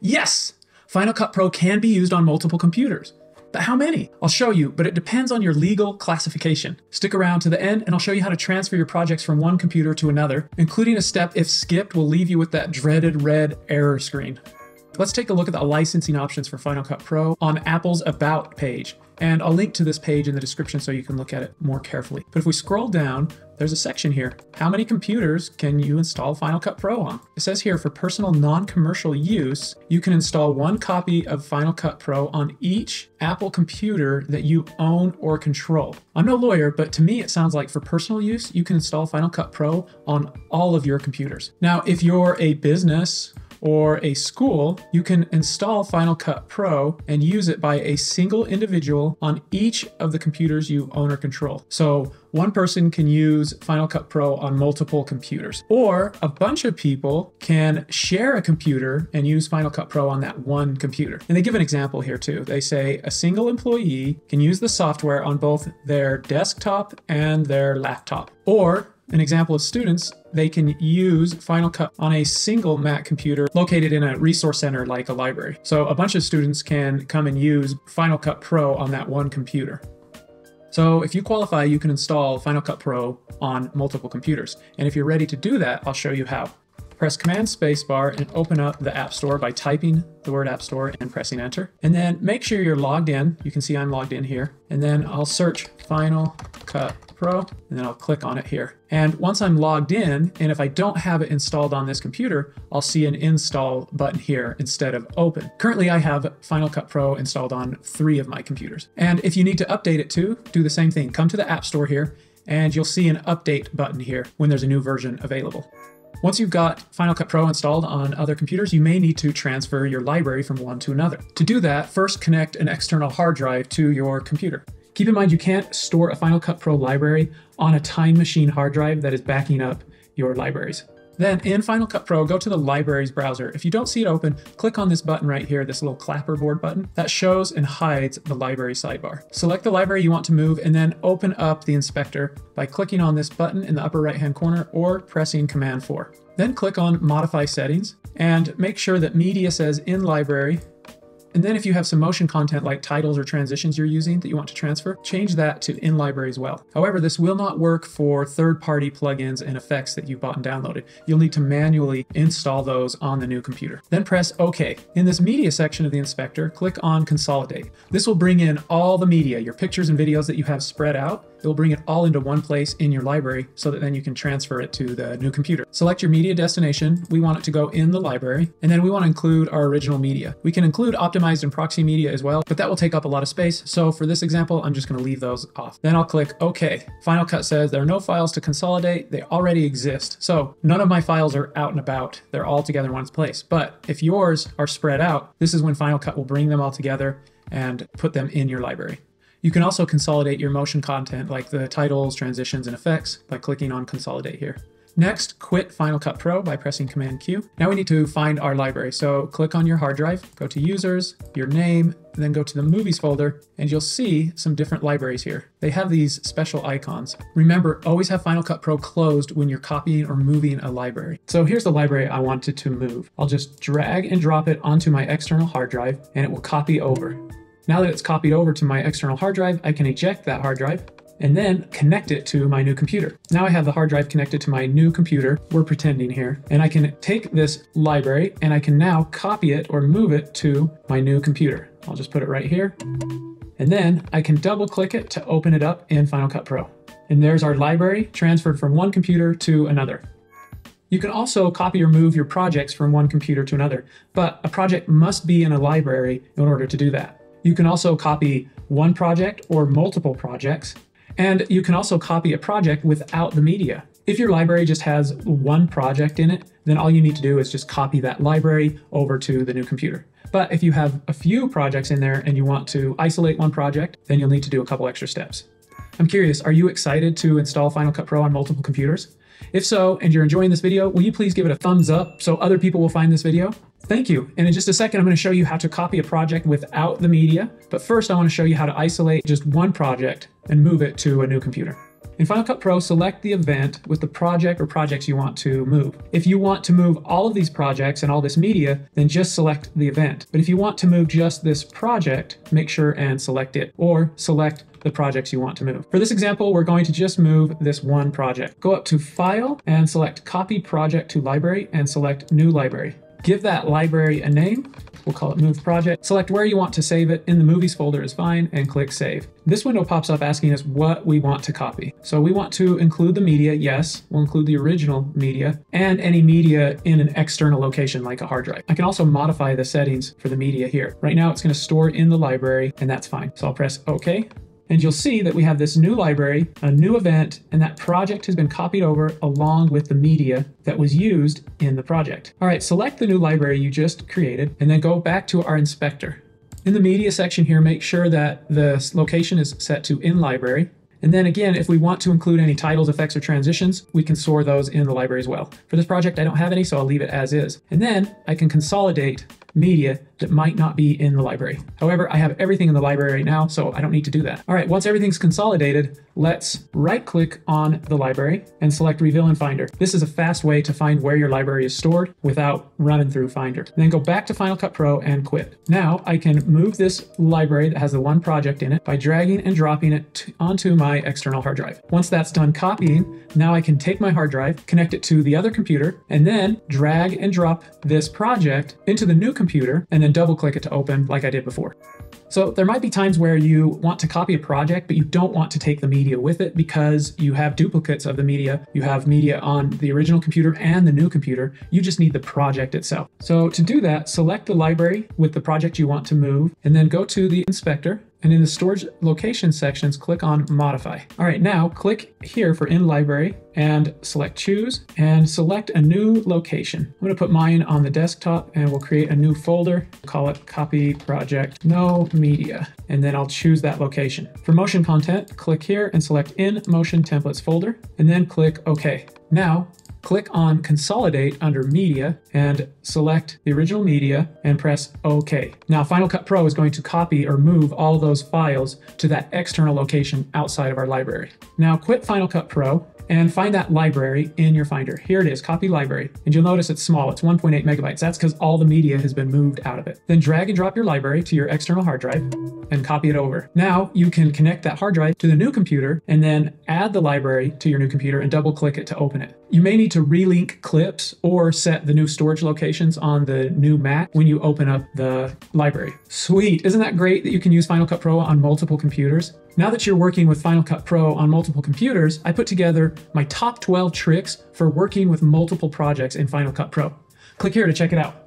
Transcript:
Yes! Final Cut Pro can be used on multiple computers. But how many? I'll show you, but it depends on your legal classification. Stick around to the end and I'll show you how to transfer your projects from one computer to another, including a step if skipped will leave you with that dreaded red error screen. Let's take a look at the licensing options for Final Cut Pro on Apple's About page. And I'll link to this page in the description so you can look at it more carefully. But if we scroll down, there's a section here. How many computers can you install Final Cut Pro on? It says here for personal non-commercial use, you can install one copy of Final Cut Pro on each Apple computer that you own or control. I'm no lawyer, but to me it sounds like for personal use, you can install Final Cut Pro on all of your computers. Now, if you're a business or a school, you can install Final Cut Pro and use it by a single individual on each of the computers you own or control. So one person can use Final Cut Pro on multiple computers, or a bunch of people can share a computer and use Final Cut Pro on that one computer. And they give an example here too. They say a single employee can use the software on both their desktop and their laptop. Or an example of students, they can use Final Cut on a single Mac computer located in a resource center like a library. So a bunch of students can come and use Final Cut Pro on that one computer. So if you qualify, you can install Final Cut Pro on multiple computers. And if you're ready to do that, I'll show you how. Press Command Spacebar and open up the App Store by typing the word App Store and pressing Enter. And then make sure you're logged in. You can see I'm logged in here. And then I'll search Final Cut Pro, and then I'll click on it here. And once I'm logged in, and if I don't have it installed on this computer, I'll see an install button here instead of open. Currently, I have Final Cut Pro installed on three of my computers. And if you need to update it too, do the same thing. Come to the App Store here, and you'll see an update button here when there's a new version available. Once you've got Final Cut Pro installed on other computers, you may need to transfer your library from one to another. To do that, first connect an external hard drive to your computer. Keep in mind you can't store a Final Cut Pro library on a Time Machine hard drive that is backing up your libraries. Then in Final Cut Pro, go to the Libraries browser. If you don't see it open, click on this button right here, this little clapperboard button. That shows and hides the library sidebar. Select the library you want to move and then open up the inspector by clicking on this button in the upper right hand corner or pressing Command 4. Then click on Modify Settings and make sure that Media says in Library and then if you have some motion content like titles or transitions you're using that you want to transfer, change that to in library as well. However, this will not work for third-party plugins and effects that you bought and downloaded. You'll need to manually install those on the new computer. Then press OK. In this media section of the inspector, click on Consolidate. This will bring in all the media, your pictures and videos that you have spread out, it will bring it all into one place in your library so that then you can transfer it to the new computer. Select your media destination. We want it to go in the library, and then we want to include our original media. We can include optimized and proxy media as well, but that will take up a lot of space. So for this example, I'm just going to leave those off. Then I'll click OK. Final Cut says there are no files to consolidate. They already exist. So none of my files are out and about. They're all together in one place. But if yours are spread out, this is when Final Cut will bring them all together and put them in your library. You can also consolidate your motion content like the titles, transitions, and effects by clicking on Consolidate here. Next, quit Final Cut Pro by pressing Command Q. Now we need to find our library. So click on your hard drive, go to Users, your name, then go to the Movies folder, and you'll see some different libraries here. They have these special icons. Remember, always have Final Cut Pro closed when you're copying or moving a library. So here's the library I wanted to move. I'll just drag and drop it onto my external hard drive, and it will copy over. Now that it's copied over to my external hard drive, I can eject that hard drive and then connect it to my new computer. Now I have the hard drive connected to my new computer, we're pretending here, and I can take this library and I can now copy it or move it to my new computer. I'll just put it right here. And then I can double click it to open it up in Final Cut Pro. And there's our library transferred from one computer to another. You can also copy or move your projects from one computer to another, but a project must be in a library in order to do that. You can also copy one project or multiple projects, and you can also copy a project without the media. If your library just has one project in it, then all you need to do is just copy that library over to the new computer. But if you have a few projects in there and you want to isolate one project, then you'll need to do a couple extra steps. I'm curious, are you excited to install Final Cut Pro on multiple computers? If so, and you're enjoying this video, will you please give it a thumbs up so other people will find this video? Thank you. And in just a second, I'm going to show you how to copy a project without the media. But first, I want to show you how to isolate just one project and move it to a new computer. In Final Cut Pro, select the event with the project or projects you want to move. If you want to move all of these projects and all this media, then just select the event. But if you want to move just this project, make sure and select it, or select the projects you want to move. For this example, we're going to just move this one project. Go up to File and select Copy Project to Library and select New Library. Give that library a name. We'll call it Move Project. Select where you want to save it. In the Movies folder is fine, and click Save. This window pops up asking us what we want to copy. So we want to include the media, yes, we'll include the original media, and any media in an external location like a hard drive. I can also modify the settings for the media here. Right now it's going to store in the library, and that's fine. So I'll press OK, and you'll see that we have this new library, a new event, and that project has been copied over along with the media that was used in the project. All right, select the new library you just created and then go back to our inspector. In the media section here, make sure that the location is set to in library. And then again, if we want to include any titles, effects, or transitions, we can store those in the library as well. For this project, I don't have any, so I'll leave it as is. And then I can consolidate media that might not be in the library. However, I have everything in the library right now, so I don't need to do that. All right, once everything's consolidated, let's right click on the library and select Reveal in Finder. This is a fast way to find where your library is stored without running through Finder. Then go back to Final Cut Pro and quit. Now I can move this library that has the one project in it by dragging and dropping it onto my external hard drive. Once that's done copying, now I can take my hard drive, connect it to the other computer, and then drag and drop this project into the new computer and then double click it to open like I did before. So there might be times where you want to copy a project, but you don't want to take the media with it because you have duplicates of the media. You have media on the original computer and the new computer. You just need the project itself. So to do that, select the library with the project you want to move, and then go to the inspector and in the storage location sections, click on modify. All right, now click here for in library and select choose and select a new location. I'm gonna put mine on the desktop and we'll create a new folder, call it copy project, no media, and then I'll choose that location. For motion content, click here and select in motion templates folder and then click OK. Now click on Consolidate under Media and select the original media and press OK. Now Final Cut Pro is going to copy or move all those files to that external location outside of our library. Now quit Final Cut Pro and find that library in your Finder. Here it is, copy library. And you'll notice it's small, it's 1.8 megabytes. That's because all the media has been moved out of it. Then drag and drop your library to your external hard drive and copy it over. Now you can connect that hard drive to the new computer and then add the library to your new computer and double click it to open it. You may need to relink clips or set the new storage locations on the new Mac when you open up the library. Sweet, isn't that great that you can use Final Cut Pro on multiple computers? Now that you're working with Final Cut Pro on multiple computers, I put together my top 12 tricks for working with multiple projects in Final Cut Pro. Click here to check it out.